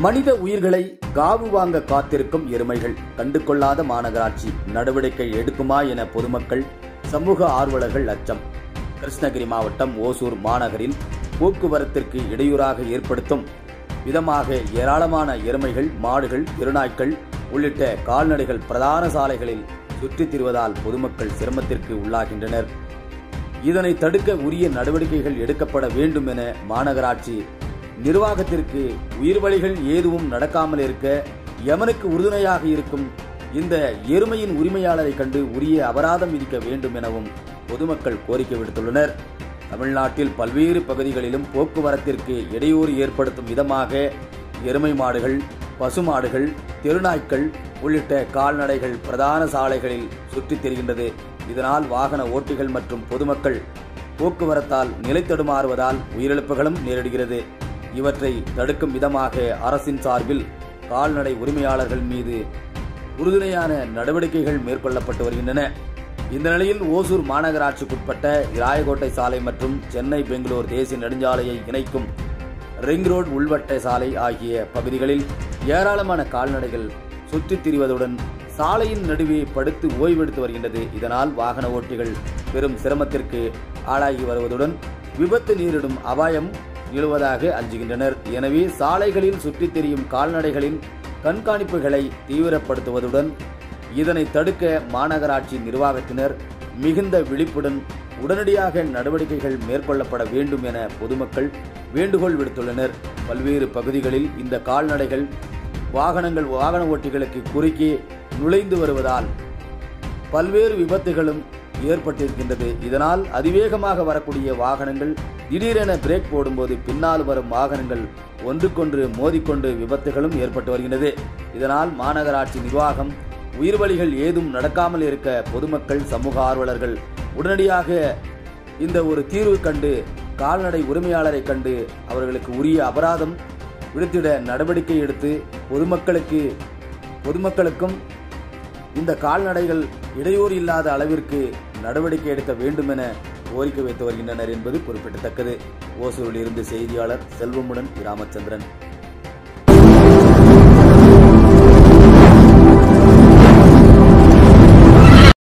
மனித உயிர்களை காவு வாங்க காத்திருக்கும் எருமைகள். கண்டுகொள்ளாத மாநகராட்சி நடவடிக்கை எடுக்குமா என பொதுமக்கள் சமூக ஆர்வலர்கள் அச்சம். கிருஷ்ணகிரி மாவட்டம் ஓசூர் மாநகரில் போக்குவரத்திற்கு இடையூறாக ஏற்படுத்தும் விதமாக ஏராளமான எருமைகள் மாடுகள் திருநாய்க்கள் உள்ளிட்ட கால்நடைகள் பிரதான சாலைகளில் சுற்றித் திரிவதால் பொதுமக்கள் சிரமத்திற்கு உள்ளாகின்றனர். இதனை தடுக்க உரிய நடவடிக்கைகள் எடுக்கப்பட வேண்டும் என மாநகராட்சி நிர்வாகத்திற்கு உயிர்வழிகள் ஏதுவும் நடக்காமல் இருக்க எமனுக்கு உறுதுணையாக இருக்கும் இந்த எருமையின் உரிமையாளரை கண்டு உரிய அபராதம் விதிக்க வேண்டும் எனவும் பொதுமக்கள் கோரிக்கை விடுத்துள்ளனர். தமிழ்நாட்டில் பல்வேறு பகுதிகளிலும் போக்குவரத்திற்கு இடையூறு ஏற்படுத்தும் விதமாக எருமை மாடுகள் பசுமாடுகள் தெருநாய்க்கள் உள்ளிட்ட கால்நடைகள் பிரதான சாலைகளில் சுற்றித் திரிகின்றது. இதனால் வாகன ஓட்டிகள் மற்றும் பொதுமக்கள் போக்குவரத்தால் நிலை தடுமாறுவதால் உயிரிழப்புகளும் நேரிடுகிறது. இவற்றை தடுக்கும் விதமாக அரசின் சார்பில் கால்நடை உரிமையாளர்கள் மீது உறுதுணையான நடவடிக்கைகள் மேற்கொள்ளப்பட்டு வருகின்றன. இந்த நிலையில் ஓசூர் மாநகராட்சிக்குட்பட்ட ராயகோட்டை சாலை மற்றும் சென்னை பெங்களூர் தேசிய நெடுஞ்சாலையை இணைக்கும் ரிங் ரோடு உள்வட்ட சாலை ஆகிய பகுதிகளில் ஏராளமான கால்நடைகள் சுற்றித் திரிவதுடன் சாலையின் நடுவே படுத்து ஓய்வெடுத்து வருகின்றது. இதனால் வாகன ஓட்டிகள் பெரும் சிரமத்திற்கு ஆளாகி வருவதுடன் விபத்து நேரிடும் அபாயம் எழுவதாக அஞ்சுகின்றனர். எனவே சாலைகளில் சுற்றித் திரியும் கால்நடைகளின் கண்காணிப்புகளை தீவிரப்படுத்துவதுடன் இதனை தடுக்க மாநகராட்சி நிர்வாகத்தினர் மிகுந்த விழிப்புடன் உடனடியாக நடவடிக்கைகள் மேற்கொள்ளப்பட வேண்டும் என பொதுமக்கள் வேண்டுகோள் விடுத்துள்ளனர். பல்வேறு பகுதிகளில் இந்த கால்நடைகள் வாகனங்கள் வாகன ஓட்டிகளுக்கு குறுக்கே நுழைந்து வருவதால் பல்வேறு விபத்துகளும் ஏற்பட்டிருக்கின்றது. இதனால் அதிவேகமாக வரக்கூடிய வாகனங்கள் திடீரென பிரேக் போடும்போது பின்னால் வரும் வாகனங்கள் ஒன்றுக்கொன்று மோதிக்கொண்டு விபத்துகளும் ஏற்பட்டு வருகின்றது. இதனால் மாநகராட்சி நிர்வாகம் உயிர்வழிகள் ஏதும் நடக்காமல் இருக்க பொதுமக்கள் சமூக ஆர்வலர்கள் உடனடியாக இந்த ஒரு தீர்வு கண்டு கால்நடை உரிமையாளரை கண்டு அவர்களுக்கு உரிய அபராதம் விடுத்திட நடவடிக்கை எடுத்து பொதுமக்களுக்கு பொதுமக்களுக்கும் இந்த கால்நடைகள் இடையூறு இல்லாத அளவிற்கு நடவடிக்கை எடுக்க வேண்டும் என கோரிக்கை வைத்து வருகின்றனர் என்பது குறிப்பிடத்தக்கது. ஓசூரில் இருந்து செய்தியாளர் செல்வமுடன் ராமச்சந்திரன்